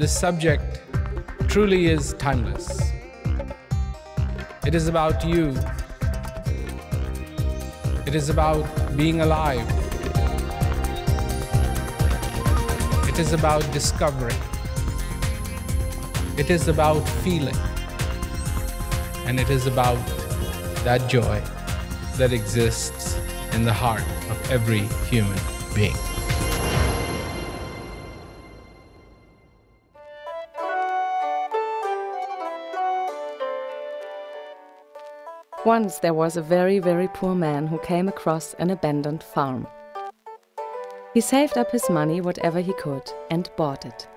this subject truly is timeless. It is about you. It is about being alive. It is about discovery. It is about feeling. And it is about that joy that exists in the heart of every human being. Once there was a very, very poor man who came across an abandoned farm. He saved up his money whatever he could and bought it.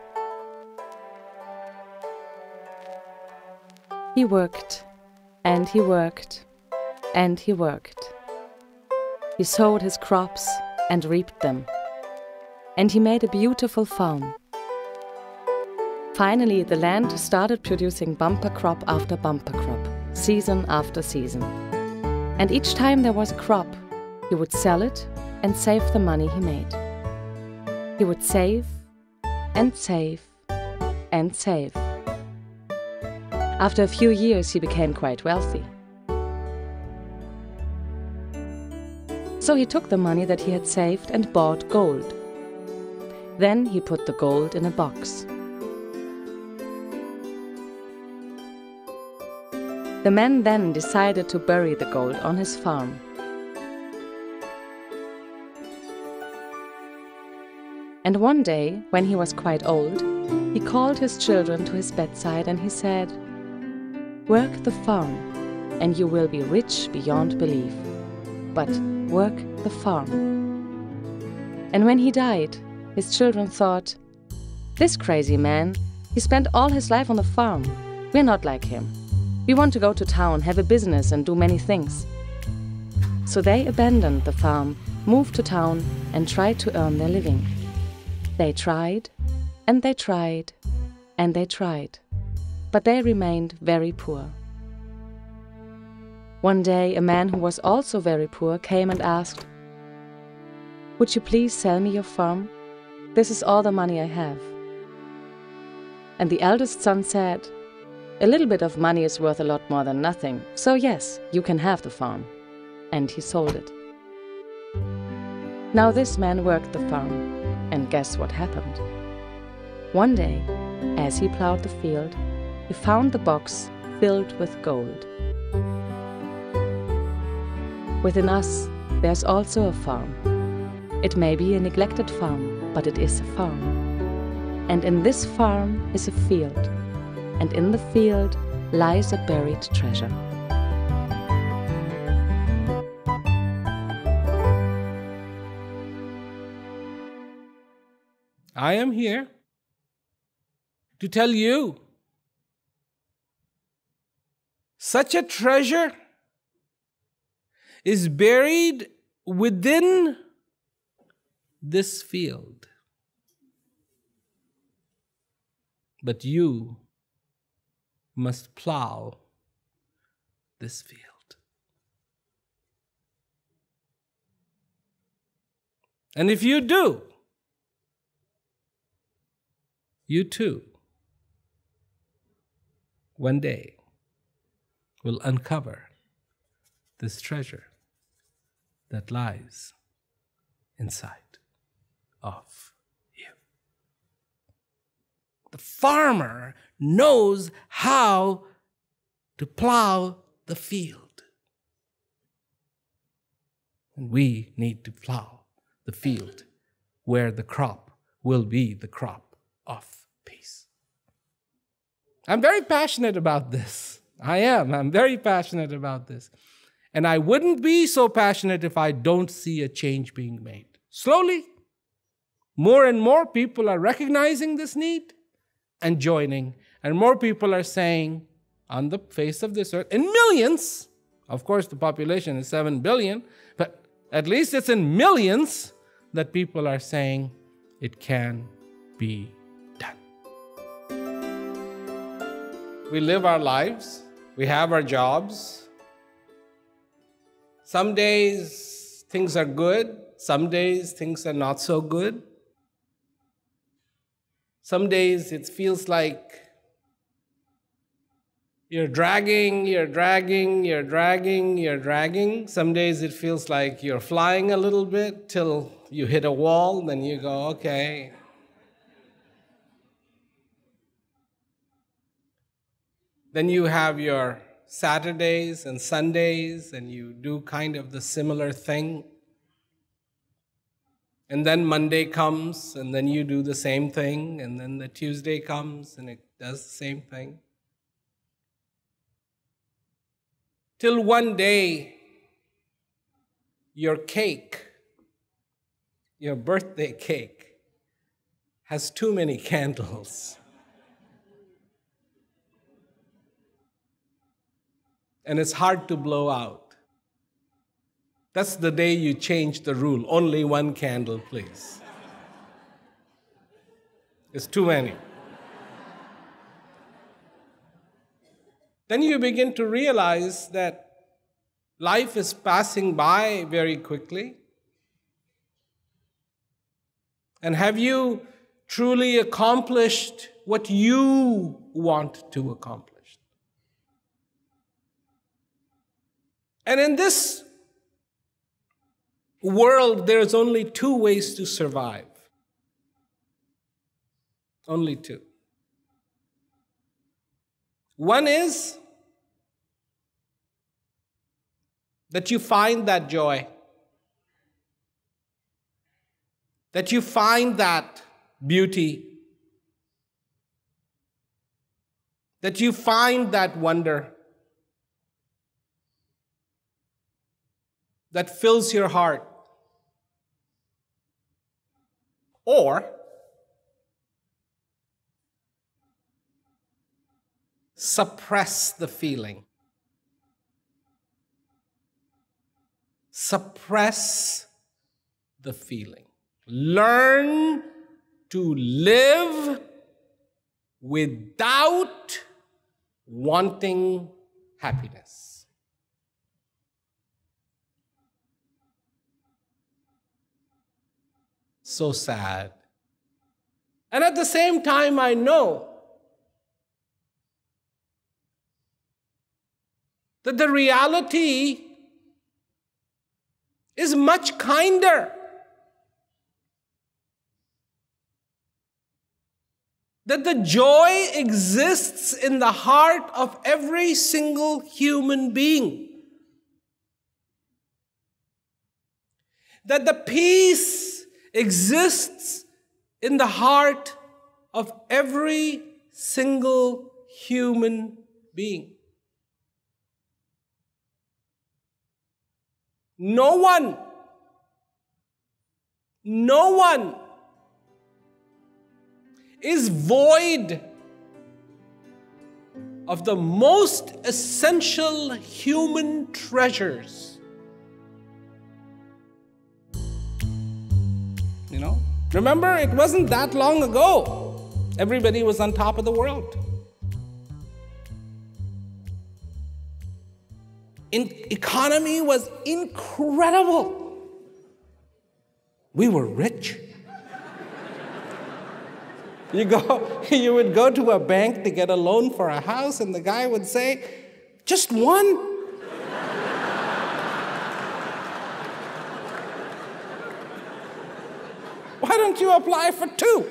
He worked, and he worked, and he worked. He sowed his crops and reaped them. And he made a beautiful farm. Finally, the land started producing bumper crop after bumper crop season after season. And each time there was a crop, he would sell it and save the money he made. He would save and save and save. After a few years, he became quite wealthy. So he took the money that he had saved and bought gold. Then he put the gold in a box. The man then decided to bury the gold on his farm. And one day, when he was quite old, he called his children to his bedside and he said, Work the farm, and you will be rich beyond belief. But work the farm. And when he died, his children thought, This crazy man, he spent all his life on the farm. We're not like him. We want to go to town, have a business, and do many things. So they abandoned the farm, moved to town, and tried to earn their living. They tried, and they tried, and they tried, but they remained very poor. One day, a man who was also very poor came and asked, Would you please sell me your farm? This is all the money I have. And the eldest son said, a little bit of money is worth a lot more than nothing, so yes, you can have the farm. And he sold it. Now this man worked the farm, and guess what happened? One day, as he plowed the field, he found the box filled with gold. Within us, there's also a farm. It may be a neglected farm, but it is a farm. And in this farm is a field and in the field lies a buried treasure. I am here to tell you such a treasure is buried within this field. But you must plow this field. And if you do, you too, one day, will uncover this treasure that lies inside of you. The farmer knows how to plow the field. And we need to plow the field where the crop will be the crop of peace. I'm very passionate about this. I am. I'm very passionate about this. And I wouldn't be so passionate if I don't see a change being made. Slowly, more and more people are recognizing this need and joining and more people are saying on the face of this earth, in millions, of course, the population is 7 billion, but at least it's in millions that people are saying it can be done. We live our lives, we have our jobs. Some days things are good, some days things are not so good. Some days it feels like you're dragging, you're dragging, you're dragging, you're dragging. Some days it feels like you're flying a little bit till you hit a wall, then you go, okay. Then you have your Saturdays and Sundays, and you do kind of the similar thing. And then Monday comes, and then you do the same thing, and then the Tuesday comes, and it does the same thing. Till one day, your cake, your birthday cake, has too many candles. And it's hard to blow out. That's the day you change the rule. Only one candle, please. It's too many. Then you begin to realize that life is passing by very quickly. And have you truly accomplished what you want to accomplish? And in this world, there's only two ways to survive. Only two. One is that you find that joy, that you find that beauty, that you find that wonder. That fills your heart. Or suppress the feeling. Suppress the feeling. Learn to live without wanting happiness. So sad. And at the same time, I know that the reality is much kinder. That the joy exists in the heart of every single human being. That the peace exists in the heart of every single human being. No one, no one is void of the most essential human treasures. You know, remember, it wasn't that long ago. Everybody was on top of the world. Economy was incredible. We were rich. you go, you would go to a bank to get a loan for a house, and the guy would say, just one. Why don't you apply for two?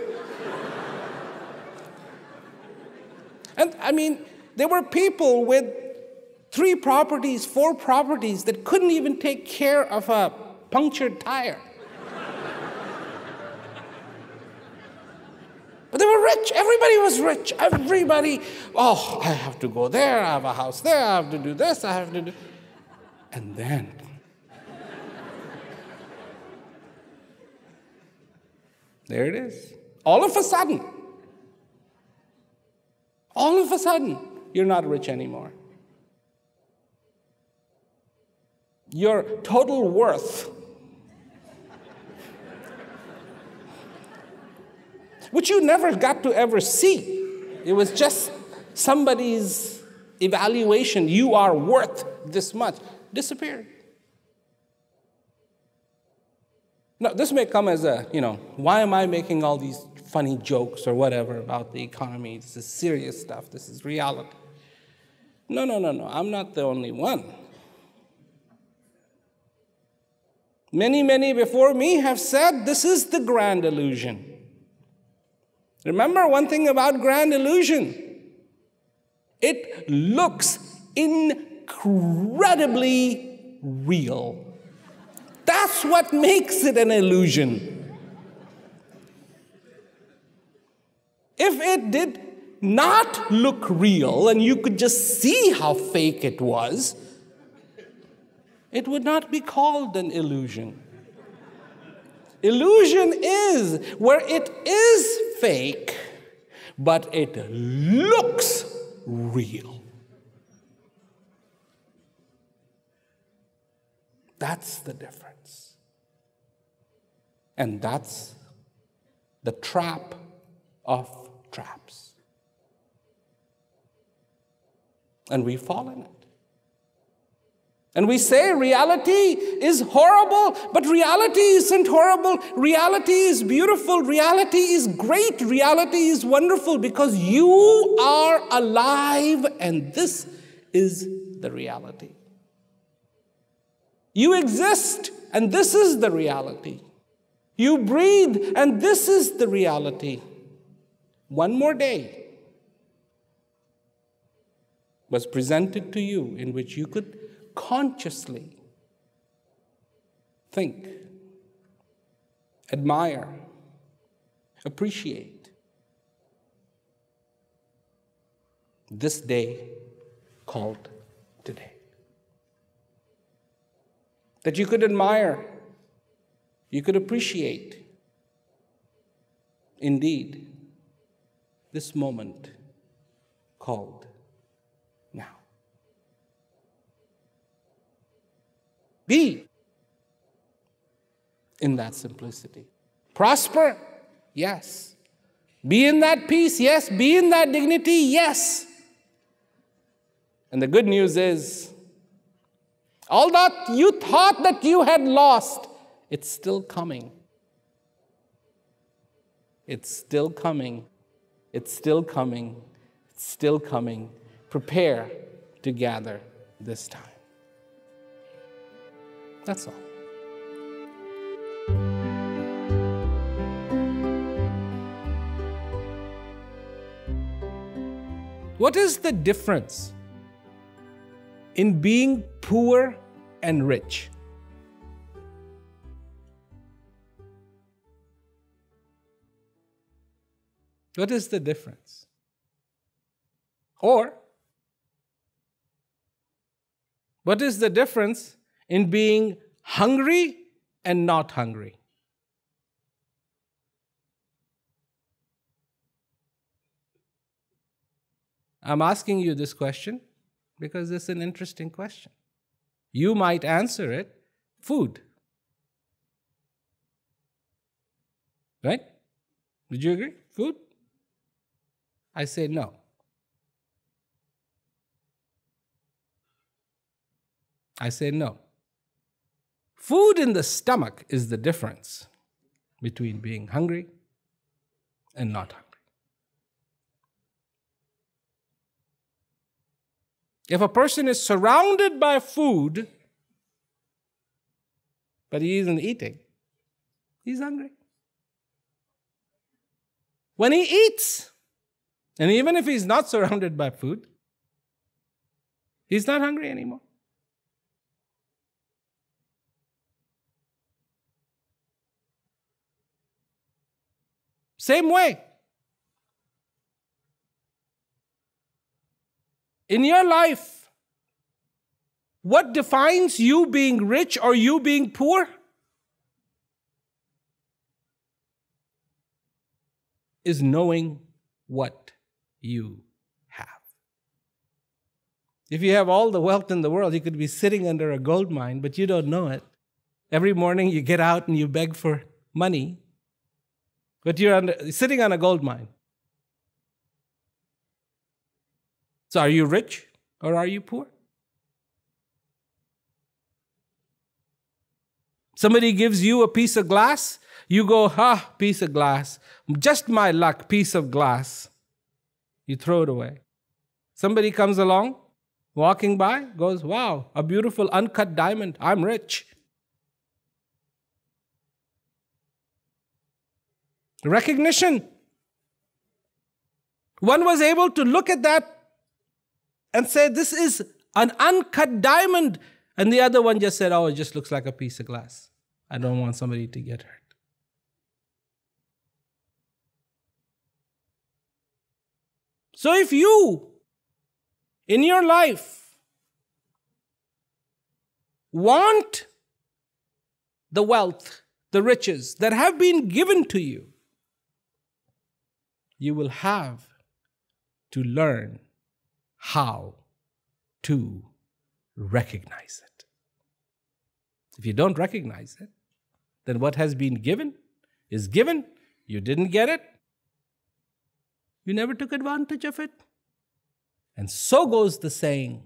And I mean, there were people with three properties, four properties that couldn't even take care of a punctured tire. But they were rich. Everybody was rich. Everybody, oh, I have to go there. I have a house there. I have to do this. I have to do. And then, there it is. All of a sudden, all of a sudden, you're not rich anymore. Your total worth, which you never got to ever see. It was just somebody's evaluation. You are worth this much. Disappeared. Now, this may come as a, you know, why am I making all these funny jokes or whatever about the economy. This is serious stuff. This is reality. No, no, no, no. I'm not the only one. Many, many before me have said this is the grand illusion. Remember one thing about grand illusion it looks incredibly real. That's what makes it an illusion. If it did not look real and you could just see how fake it was, it would not be called an illusion. Illusion is where it is fake, but it looks real. That's the difference. And that's the trap of traps. And we fall in it. And we say reality is horrible, but reality isn't horrible. Reality is beautiful. Reality is great. Reality is wonderful because you are alive, and this is the reality. You exist, and this is the reality. You breathe, and this is the reality. One more day was presented to you in which you could consciously think, admire, appreciate. This day called today. That you could admire, you could appreciate. Indeed, this moment called Be in that simplicity. Prosper? Yes. Be in that peace? Yes. Be in that dignity? Yes. And the good news is, all that you thought that you had lost, it's still coming. It's still coming. It's still coming. It's still coming. Prepare to gather this time. That's all. What is the difference in being poor and rich? What is the difference? Or, what is the difference in being hungry and not hungry. I'm asking you this question because it's an interesting question. You might answer it food. Right? Did you agree? Food? I say no. I say no. Food in the stomach is the difference between being hungry and not hungry. If a person is surrounded by food, but he isn't eating, he's hungry. When he eats, and even if he's not surrounded by food, he's not hungry anymore. Same way. In your life, what defines you being rich or you being poor? Is knowing what you have. If you have all the wealth in the world, you could be sitting under a gold mine, but you don't know it. Every morning you get out and you beg for money but you're under, sitting on a gold mine. So are you rich or are you poor? Somebody gives you a piece of glass You go, ha, piece of glass. Just my luck, piece of glass. You throw it away. Somebody comes along, walking by, goes, wow, a beautiful uncut diamond. I'm rich. Recognition. One was able to look at that and say, This is an uncut diamond. And the other one just said, Oh, it just looks like a piece of glass. I don't want somebody to get hurt. So if you, in your life, want the wealth, the riches that have been given to you, you will have to learn how to recognize it. If you don't recognize it, then what has been given is given. You didn't get it. You never took advantage of it. And so goes the saying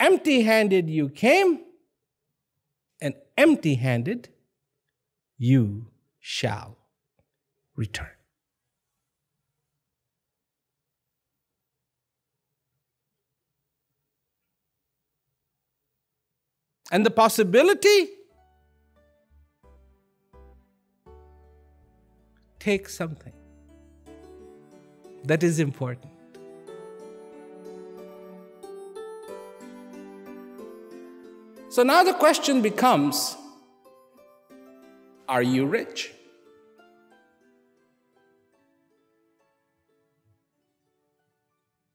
empty handed you came, and empty handed you shall return. And the possibility take something that is important. So now the question becomes Are you rich?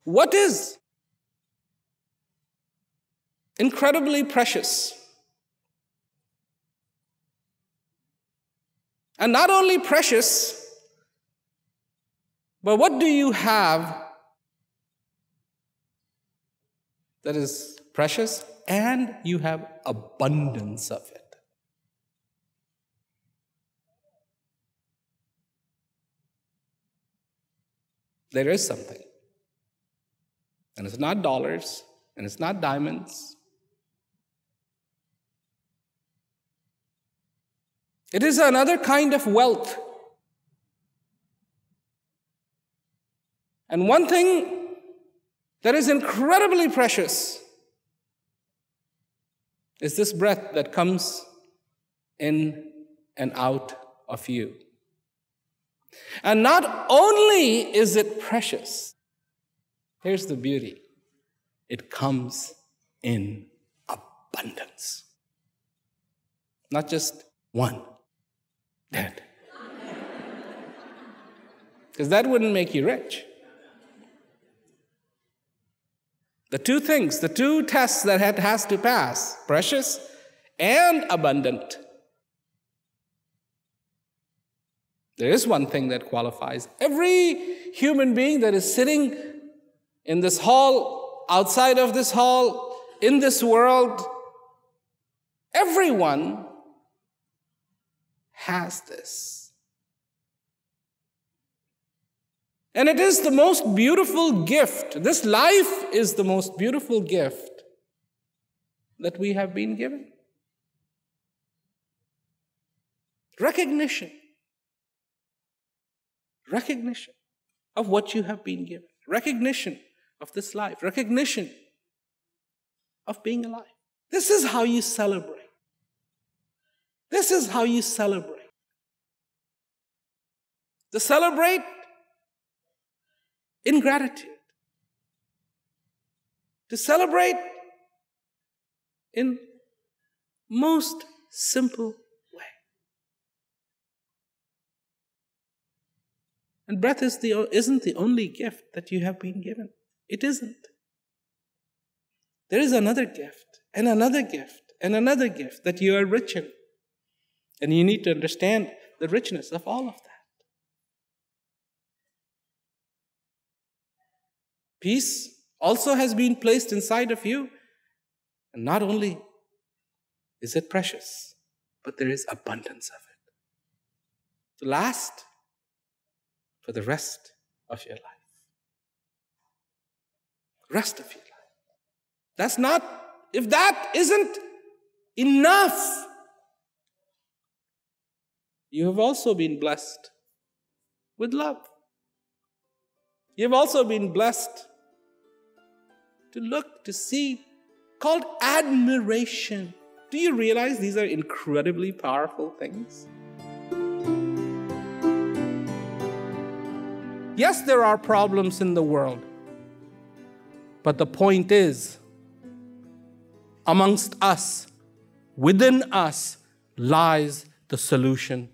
What is incredibly precious. And not only precious, but what do you have that is precious and you have abundance of it? There is something. And it's not dollars, and it's not diamonds, It is another kind of wealth. And one thing that is incredibly precious is this breath that comes in and out of you. And not only is it precious, here's the beauty it comes in abundance. Not just one, dead. Because that wouldn't make you rich. The two things, the two tests that it has to pass precious and abundant. There is one thing that qualifies. Every human being that is sitting in this hall, outside of this hall, in this world, everyone has this. And it is the most beautiful gift. This life is the most beautiful gift that we have been given. Recognition. Recognition of what you have been given. Recognition of this life. Recognition of being alive. This is how you celebrate. This is how you celebrate. To celebrate in gratitude. To celebrate in most simple way. And breath is the, isn't the only gift that you have been given. It isn't. There is another gift, and another gift, and another gift that you are rich in. And you need to understand the richness of all of that. Peace also has been placed inside of you. And not only is it precious, but there is abundance of it to last for the rest of your life. Rest of your life. That's not, if that isn't enough you have also been blessed with love. You've also been blessed to look, to see, called admiration. Do you realize these are incredibly powerful things? Yes, there are problems in the world. But the point is, amongst us, within us, lies the solution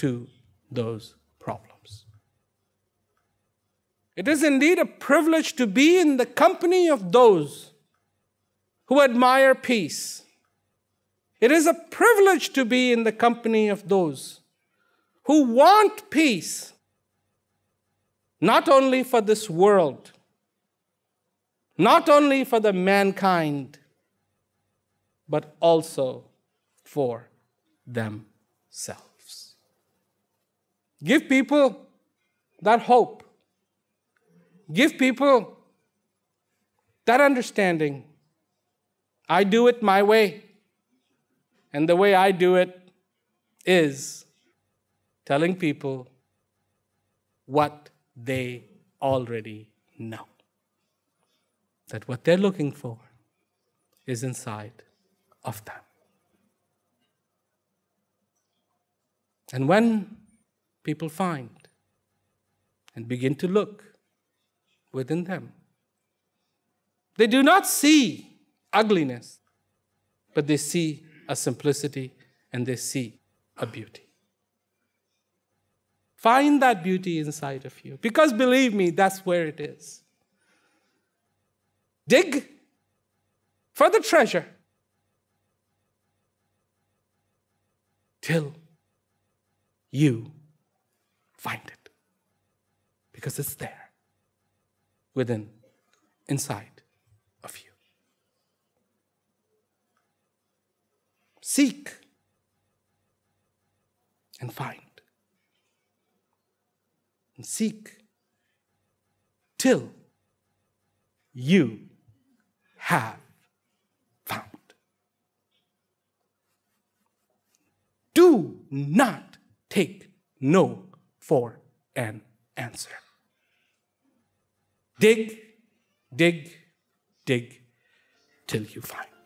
to those problems. It is indeed a privilege to be in the company of those who admire peace. It is a privilege to be in the company of those who want peace not only for this world, not only for the mankind, but also for themselves. Give people that hope. Give people that understanding. I do it my way. And the way I do it is telling people what they already know. That what they're looking for is inside of them. And when people find and begin to look within them, they do not see ugliness, but they see a simplicity and they see a beauty. Find that beauty inside of you. Because believe me, that's where it is. Dig for the treasure till you find it. Because it's there, within, inside of you. Seek and find and seek till you have found. Do not take no for an answer. Dig, dig, dig till you find.